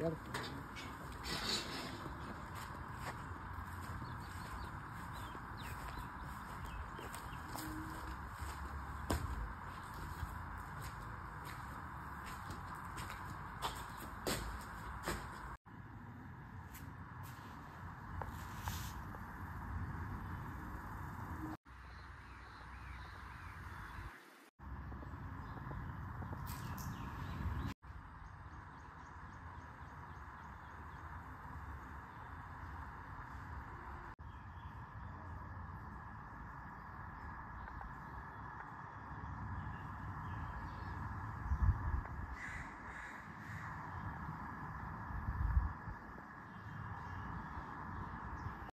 Yep.